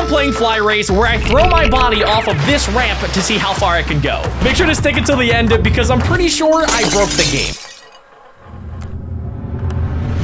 I'm playing Fly Race where I throw my body off of this ramp to see how far I can go. Make sure to stick it till the end because I'm pretty sure I broke the game.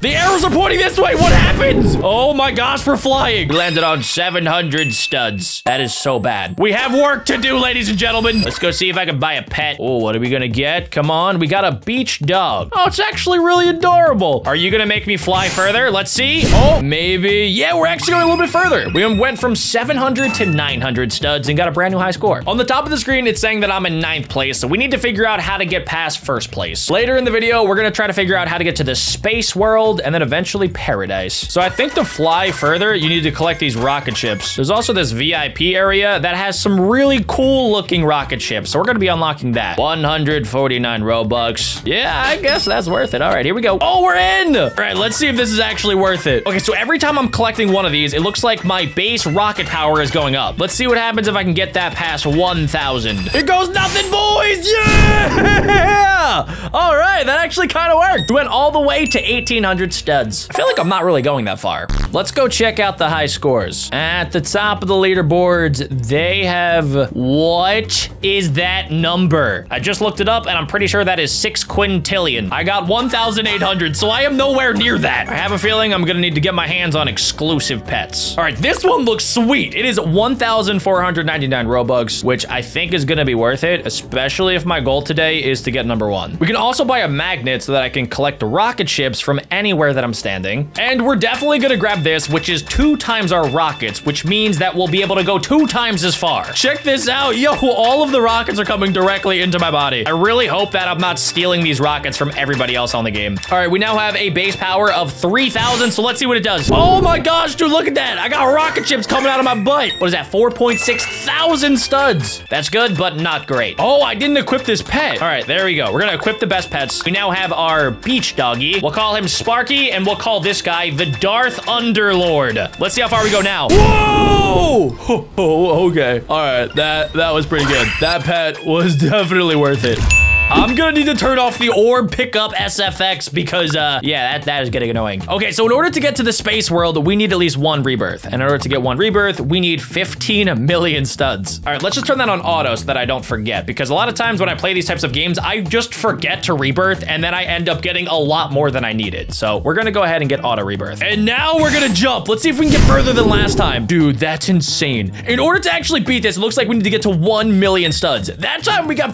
The arrows are pointing this way. What happens? Oh my gosh, we're flying. We landed on 700 studs. That is so bad. We have work to do, ladies and gentlemen. Let's go see if I can buy a pet. Oh, what are we gonna get? Come on, we got a beach dog. Oh, it's actually really adorable. Are you gonna make me fly further? Let's see. Oh, maybe. Yeah, we're actually going a little bit further. We went from 700 to 900 studs and got a brand new high score. On the top of the screen, it's saying that I'm in ninth place, so we need to figure out how to get past first place. Later in the video, we're gonna try to figure out how to get to the space world and then eventually paradise. So I think to fly further, you need to collect these rocket ships. There's also this VIP area that has some really cool looking rocket ships. So we're gonna be unlocking that. 149 Robux. Yeah, I guess that's worth it. All right, here we go. Oh, we're in. All right, let's see if this is actually worth it. Okay, so every time I'm collecting one of these, it looks like my base rocket power is going up. Let's see what happens if I can get that past 1,000. It goes nothing, boys. Yeah. All right, that actually kind of worked. Went all the way to 1,800 studs. I feel like I'm not really going that far. Let's go check out the high scores. At the top of the leaderboards, they have, what is that number? I just looked it up and I'm pretty sure that is six quintillion. I got 1,800, so I am nowhere near that. I have a feeling I'm gonna need to get my hands on exclusive pets. All right, this one looks sweet. It is 1,499 Robux, which I think is gonna be worth it, especially if my goal today is to get number one. We can also buy a magnet so that I can collect rocket ships from anywhere that I'm standing. And we're definitely gonna grab this, which is two times our rockets, which means that we'll be able to go two times as far. Check this out. Yo, all of the rockets are coming directly into my body. I really hope that I'm not stealing these rockets from everybody else on the game. All right, we now have a base power of 3,000, so let's see what it does. Oh my gosh, dude, look at that. I got rocket ships coming out of my butt. What is that, 4.6 thousand studs? That's good, but not great. Oh, I didn't equip this pet. All right, there we go. We're gonna equip the best pets. We now have our beach doggy. We'll call him And we'll call this guy the Darth Underlord. Let's see how far we go now. Whoa! Oh, okay. All right, that, that was pretty good. That pet was definitely worth it. I'm gonna need to turn off the orb pickup SFX because, uh, yeah, that, that is getting annoying. Okay, so in order to get to the space world, we need at least one rebirth. And in order to get one rebirth, we need 15 million studs. All right, let's just turn that on auto so that I don't forget because a lot of times when I play these types of games, I just forget to rebirth and then I end up getting a lot more than I needed. So we're gonna go ahead and get auto rebirth. And now we're gonna jump. Let's see if we can get further than last time. Dude, that's insane. In order to actually beat this, it looks like we need to get to 1 million studs. That time we got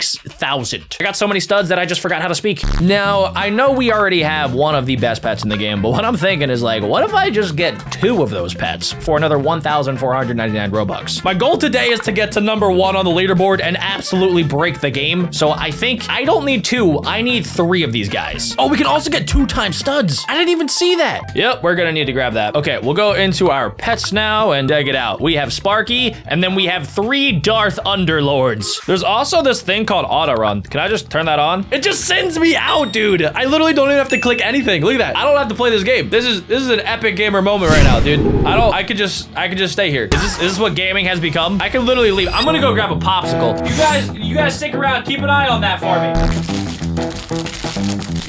576,000. I got so many studs that I just forgot how to speak. Now, I know we already have one of the best pets in the game, but what I'm thinking is like, what if I just get two of those pets for another 1,499 Robux? My goal today is to get to number one on the leaderboard and absolutely break the game. So I think I don't need two, I need three of these guys. Oh, we can also get two times studs. I didn't even see that. Yep, we're gonna need to grab that. Okay, we'll go into our pets now and dig it out. We have Sparky, and then we have three Darth Underlords. There's also this thing called auto run. Can I just turn that on? It just sends me out, dude. I literally don't even have to click anything. Look at that. I don't have to play this game. This is this is an epic gamer moment right now, dude. I don't. I could just I could just stay here. Is this is this what gaming has become? I can literally leave. I'm gonna go grab a popsicle. You guys you guys stick around. Keep an eye on that for me.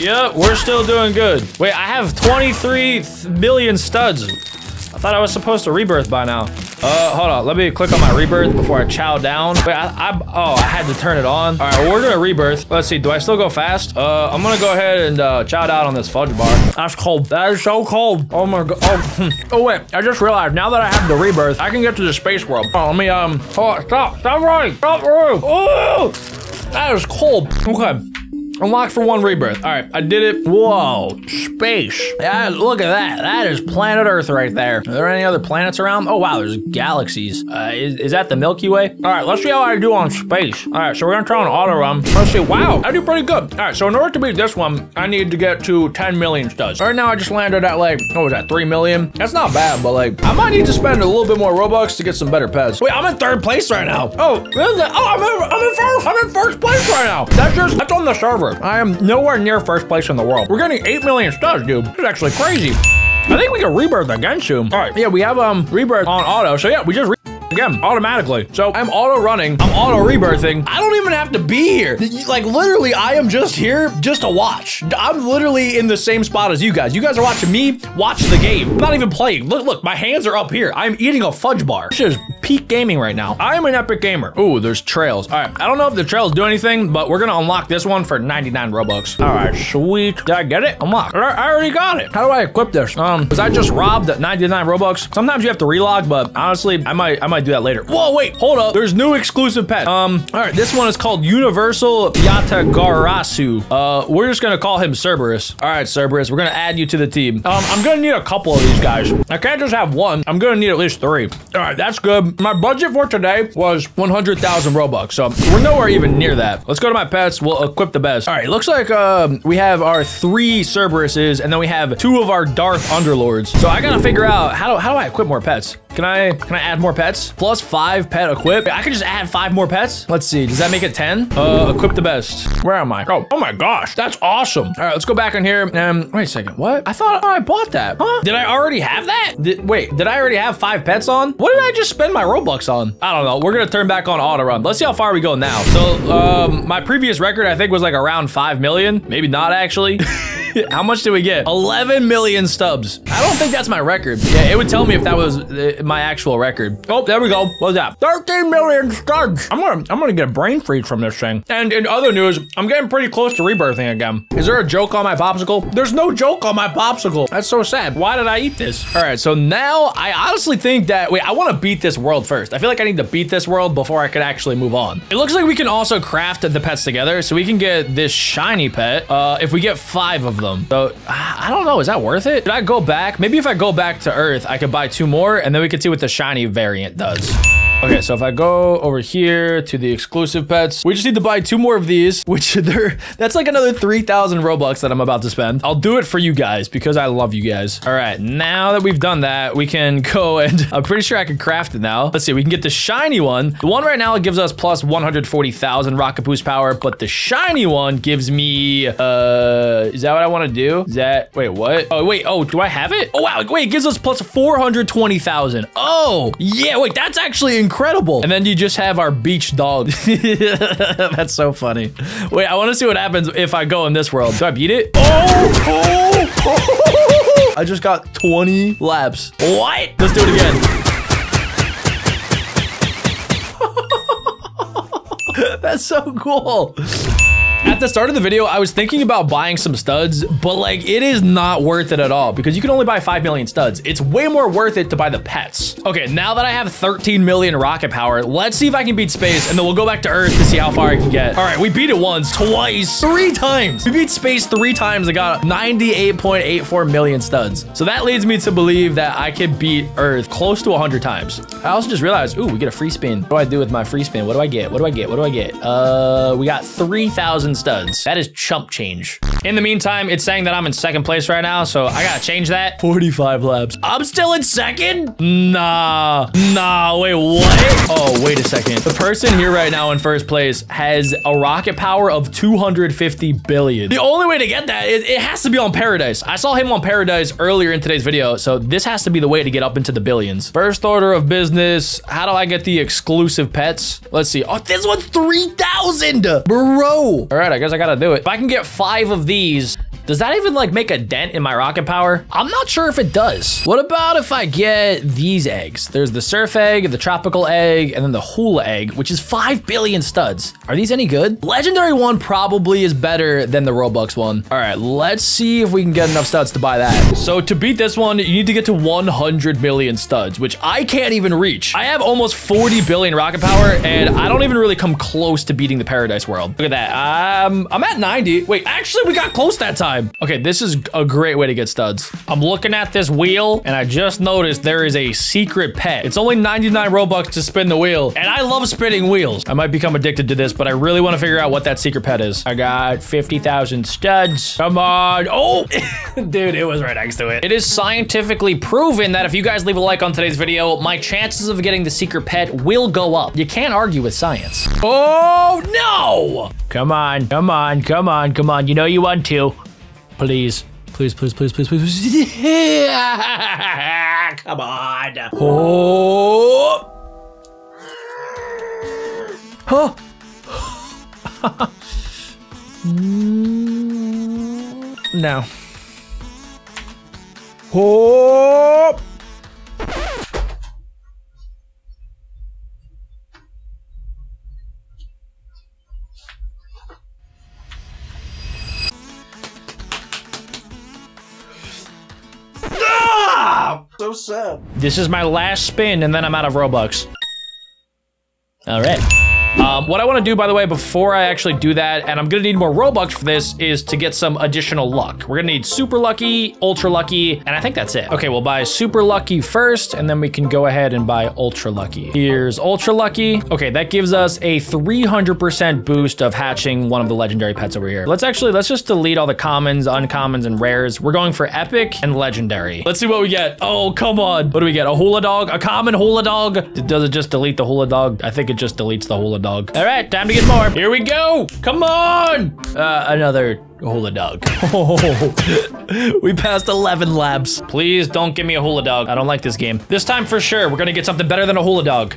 Yep, we're still doing good. Wait, I have 23 million studs. I thought I was supposed to rebirth by now. Uh, hold on. Let me click on my rebirth before I chow down. Wait, I, I, oh, I had to turn it on. All right, well, we're gonna rebirth. Let's see. Do I still go fast? Uh, I'm gonna go ahead and uh, chow down on this fudge bar. That's cold. That is so cold. Oh my god. Oh, oh wait. I just realized now that I have the rebirth, I can get to the space world. Oh, let me um. Oh, stop. Stop running. Stop running. Oh, that is cold. Okay. Unlock for one rebirth. All right, I did it. Whoa, space. Yeah, look at that. That is planet Earth right there. Are there any other planets around? Oh, wow, there's galaxies. Uh, is, is that the Milky Way? All right, let's see how I do on space. All right, so we're gonna try on auto run. Let's see. Wow, I do pretty good. All right, so in order to beat this one, I need to get to 10 million studs. Right now, I just landed at like, what was that, 3 million? That's not bad, but like, I might need to spend a little bit more Robux to get some better pets. Wait, I'm in third place right now. Oh? Oh, I'm in, I'm in first. I'm in first place right now. That's just, that's on the server. I am nowhere near first place in the world. We're getting 8 million stars, dude. This is actually crazy. I think we can rebirth again soon. All right, yeah, we have um rebirth on auto. So yeah, we just Again, automatically. So I'm auto running. I'm auto rebirthing. I don't even have to be here. Like literally, I am just here just to watch. I'm literally in the same spot as you guys. You guys are watching me watch the game. I'm not even playing. Look, look, my hands are up here. I'm eating a fudge bar. This is peak gaming right now. I am an epic gamer. Ooh, there's trails. All right, I don't know if the trails do anything, but we're gonna unlock this one for 99 Robux. All right, sweet. Did I get it? Unlock. I already got it. How do I equip this? Um, was I just robbed at 99 Robux? Sometimes you have to relog, but honestly, I might, I might do that later. Whoa, wait, hold up. There's new exclusive pet. Um, all right, this one is called Universal Yatagarasu. Uh, we're just gonna call him Cerberus. All right, Cerberus, we're gonna add you to the team. Um, I'm gonna need a couple of these guys. I can't just have one. I'm gonna need at least three. All right, that's good. My budget for today was 100,000 Robux, so we're nowhere even near that. Let's go to my pets. We'll equip the best. All right, looks like um, we have our three Cerberuses, and then we have two of our Darth Underlords. So I gotta figure out how do, how do I equip more pets? Can I can I add more pets? Plus five pet equip. I could just add five more pets. Let's see. Does that make it 10? Uh, equip the best. Where am I? Oh, oh my gosh. That's awesome. All right, let's go back in here. Um, wait a second. What? I thought I bought that. Huh? Did I already have that? Did, wait, did I already have five pets on? What did I just spend my Robux on? I don't know. We're gonna turn back on auto run. Let's see how far we go now. So, um, my previous record I think was like around five million. Maybe not actually. How much did we get? 11 million studs. I don't think that's my record. Yeah, it would tell me if that was uh, my actual record. Oh, there we go. What's that? 13 million studs. I'm gonna, I'm gonna get a brain freeze from this thing. And in other news, I'm getting pretty close to rebirthing again. Is there a joke on my popsicle? There's no joke on my popsicle. That's so sad. Why did I eat this? All right, so now I honestly think that, wait, I wanna beat this world first. I feel like I need to beat this world before I could actually move on. It looks like we can also craft the pets together. So we can get this shiny pet uh, if we get five of them them. So I don't know. Is that worth it? Should I go back? Maybe if I go back to Earth, I could buy two more and then we could see what the shiny variant does. Okay, so if I go over here to the exclusive pets, we just need to buy two more of these, which they're, that's like another 3,000 Robux that I'm about to spend. I'll do it for you guys because I love you guys. All right, now that we've done that, we can go and I'm pretty sure I can craft it now. Let's see, we can get the shiny one. The one right now gives us plus 140,000 rocket boost power, but the shiny one gives me, uh, is that what I want to do? Is that, wait, what? Oh, wait, oh, do I have it? Oh, wow, wait, it gives us plus 420,000. Oh, yeah, wait, that's actually incredible incredible. And then you just have our beach dog. That's so funny. Wait, I want to see what happens if I go in this world. Do I beat it? Oh, oh, oh. I just got 20 laps. What? Let's do it again. That's so cool. At the start of the video, I was thinking about buying some studs, but like it is not worth it at all because you can only buy 5 million studs. It's way more worth it to buy the pets. Okay, now that I have 13 million rocket power, let's see if I can beat space and then we'll go back to Earth to see how far I can get. All right, we beat it once, twice, three times. We beat space three times and got 98.84 million studs. So that leads me to believe that I can beat Earth close to 100 times. I also just realized, ooh, we get a free spin. What do I do with my free spin? What do I get? What do I get? What do I get? Uh, we got 3,000 studs. That is chump change. In the meantime, it's saying that I'm in second place right now, so I gotta change that. 45 laps. I'm still in second? Nah. Nah, wait, what? Oh, wait a second. The person here right now in first place has a rocket power of 250 billion. The only way to get that is it has to be on Paradise. I saw him on Paradise earlier in today's video, so this has to be the way to get up into the billions. First order of business. How do I get the exclusive pets? Let's see. Oh, this one's 3,000. Bro. All right, I guess I gotta do it. If I can get five of these, these does that even like make a dent in my rocket power? I'm not sure if it does. What about if I get these eggs? There's the surf egg, the tropical egg, and then the hula egg, which is 5 billion studs. Are these any good? Legendary one probably is better than the Robux one. All right, let's see if we can get enough studs to buy that. So to beat this one, you need to get to 100 million studs, which I can't even reach. I have almost 40 billion rocket power, and I don't even really come close to beating the Paradise World. Look at that. Um, I'm at 90. Wait, actually, we got close that time time. Okay, this is a great way to get studs. I'm looking at this wheel and I just noticed there is a secret pet. It's only 99 Robux to spin the wheel. And I love spinning wheels. I might become addicted to this, but I really want to figure out what that secret pet is. I got 50,000 studs. Come on. Oh, dude, it was right next to it. It is scientifically proven that if you guys leave a like on today's video, my chances of getting the secret pet will go up. You can't argue with science. Oh, no. Come on, come on, come on, come on. You know you want to. Please. Please, please, please, please, please, please. Yeah! Come on. Oh. Oh. no. Oh. So sad. This is my last spin, and then I'm out of Robux. All right. Um, what I want to do, by the way, before I actually do that, and I'm going to need more Robux for this, is to get some additional luck. We're going to need Super Lucky, Ultra Lucky, and I think that's it. Okay, we'll buy Super Lucky first, and then we can go ahead and buy Ultra Lucky. Here's Ultra Lucky. Okay, that gives us a 300% boost of hatching one of the legendary pets over here. Let's actually, let's just delete all the commons, uncommons, and rares. We're going for Epic and Legendary. Let's see what we get. Oh, come on. What do we get? A Hula Dog? A common Hula Dog? Does it just delete the Hula Dog? I think it just deletes the Hula Dog. All right, time to get more. Here we go. Come on. Uh, another hula dog. we passed 11 laps. Please don't give me a hula dog. I don't like this game. This time for sure, we're gonna get something better than a hula dog.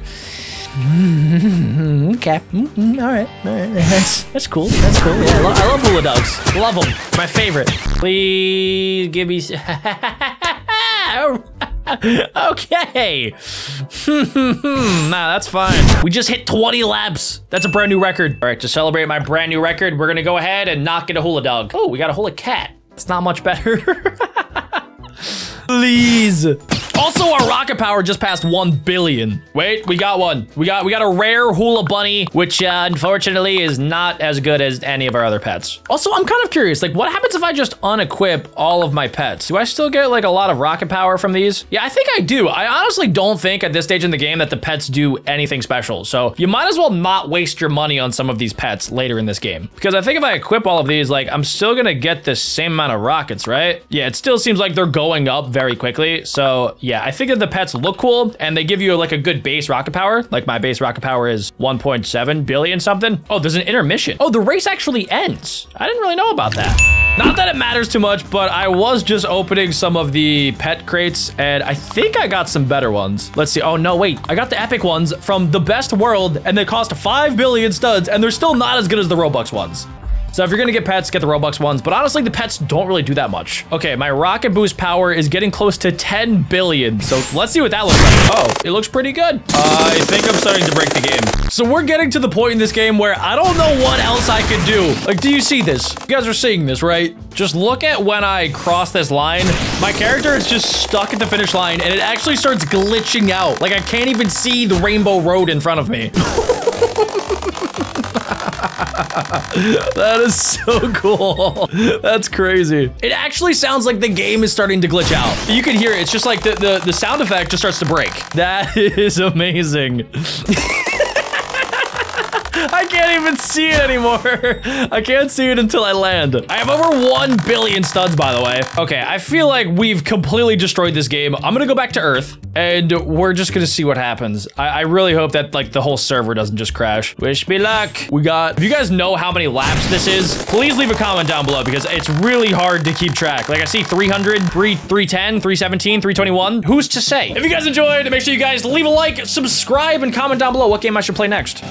okay. Mm-hmm. All right. All right. That's, that's cool. That's cool. Yeah, I, lo I love hula dogs. Love them. My favorite. Please give me. okay. nah, that's fine. We just hit 20 laps. That's a brand new record. All right, to celebrate my brand new record, we're gonna go ahead and not get a hula dog. Oh, we got a hula cat. It's not much better. Please. Also, our rocket power just passed 1 billion. Wait, we got one. We got we got a rare hula bunny, which uh, unfortunately is not as good as any of our other pets. Also, I'm kind of curious, like what happens if I just unequip all of my pets? Do I still get like a lot of rocket power from these? Yeah, I think I do. I honestly don't think at this stage in the game that the pets do anything special. So you might as well not waste your money on some of these pets later in this game. Because I think if I equip all of these, like I'm still gonna get the same amount of rockets, right? Yeah, it still seems like they're going up very quickly. So yeah, I think that the pets look cool and they give you like a good base rocket power. Like my base rocket power is 1.7 billion something. Oh, there's an intermission. Oh, the race actually ends. I didn't really know about that. Not that it matters too much, but I was just opening some of the pet crates and I think I got some better ones. Let's see. Oh, no, wait. I got the epic ones from the best world and they cost 5 billion studs and they're still not as good as the Robux ones. So if you're gonna get pets, get the Robux ones, but honestly, the pets don't really do that much. Okay, my rocket boost power is getting close to 10 billion. So let's see what that looks like. Oh, it looks pretty good. Uh, I think I'm starting to break the game. So we're getting to the point in this game where I don't know what else I could do. Like, do you see this? You guys are seeing this, right? Just look at when I cross this line. My character is just stuck at the finish line and it actually starts glitching out. Like I can't even see the rainbow road in front of me. that is so cool. That's crazy. It actually sounds like the game is starting to glitch out. You can hear it. It's just like the, the, the sound effect just starts to break. That is amazing. I can't even see it anymore. I can't see it until I land. I have over 1 billion studs, by the way. Okay, I feel like we've completely destroyed this game. I'm gonna go back to Earth, and we're just gonna see what happens. I, I really hope that, like, the whole server doesn't just crash. Wish me luck. We got... If you guys know how many laps this is, please leave a comment down below, because it's really hard to keep track. Like, I see 300, 3, 310, 317, 321. Who's to say? If you guys enjoyed, make sure you guys leave a like, subscribe, and comment down below what game I should play next.